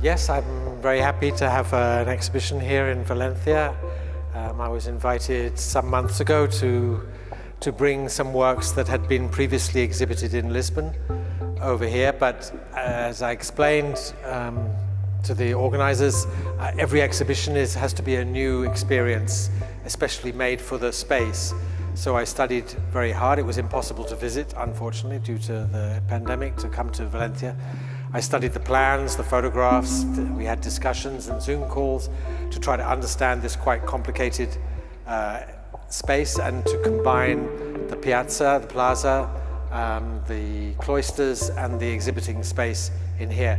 yes, I'm very happy to have uh, an exhibition here in Valencia. Um, I was invited some months ago to, to bring some works that had been previously exhibited in Lisbon over here, but as I explained um, to the organizers, uh, every exhibition is, has to be a new experience, especially made for the space. So I studied very hard. It was impossible to visit, unfortunately, due to the pandemic, to come to Valencia. I studied the plans, the photographs, we had discussions and Zoom calls to try to understand this quite complicated uh, space and to combine the piazza, the plaza, um, the cloisters and the exhibiting space in here.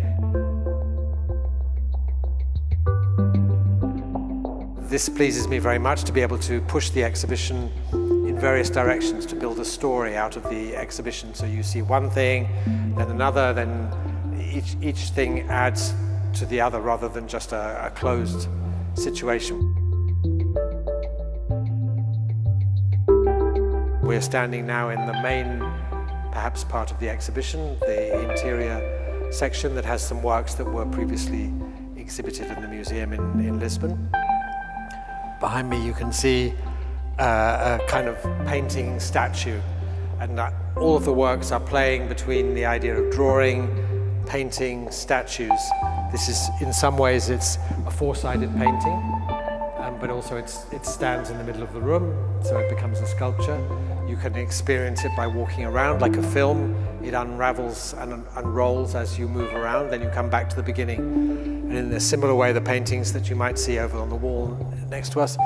This pleases me very much to be able to push the exhibition in various directions to build a story out of the exhibition. So you see one thing, then another, then each, each thing adds to the other rather than just a, a closed situation. We're standing now in the main, perhaps part of the exhibition, the interior section that has some works that were previously exhibited in the museum in, in Lisbon. Behind me you can see uh, a kind of painting statue. And all of the works are playing between the idea of drawing, painting, statues. This is, in some ways, it's a four-sided painting, um, but also it stands in the middle of the room, so it becomes a sculpture. You can experience it by walking around like a film. It unravels and unrolls as you move around, then you come back to the beginning. And in a similar way, the paintings that you might see over on the wall next to us,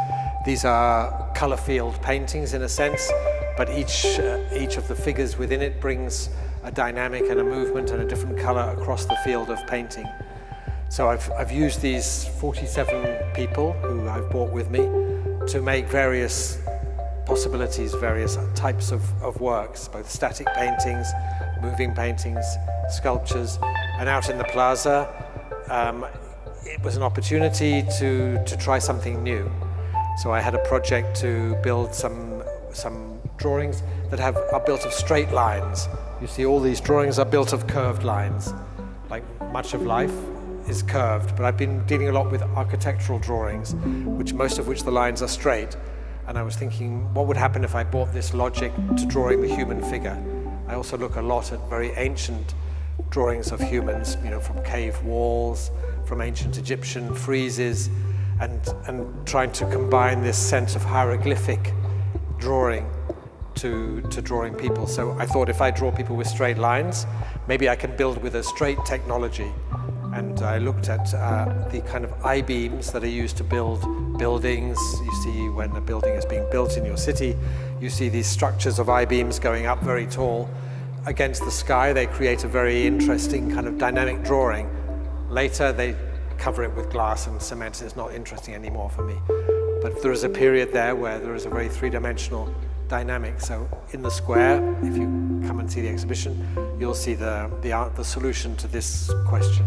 these are color field paintings in a sense, but each, uh, each of the figures within it brings a dynamic and a movement and a different color across the field of painting. So I've, I've used these 47 people who I've brought with me to make various possibilities, various types of, of works, both static paintings, moving paintings, sculptures, and out in the plaza, um, it was an opportunity to, to try something new. So I had a project to build some, some drawings that have, are built of straight lines. You see all these drawings are built of curved lines. Like much of life is curved, but I've been dealing a lot with architectural drawings, which most of which the lines are straight. And I was thinking, what would happen if I brought this logic to drawing the human figure? I also look a lot at very ancient drawings of humans, you know, from cave walls, from ancient Egyptian friezes, and, and trying to combine this sense of hieroglyphic drawing to, to drawing people. So I thought if I draw people with straight lines, maybe I can build with a straight technology. And I looked at uh, the kind of I-beams that are used to build buildings. You see when a building is being built in your city, you see these structures of I-beams going up very tall against the sky. They create a very interesting kind of dynamic drawing. Later, they cover it with glass and cement It's not interesting anymore for me. But there is a period there where there is a very three-dimensional dynamic. So in the square, if you come and see the exhibition, you'll see the, the, the solution to this question.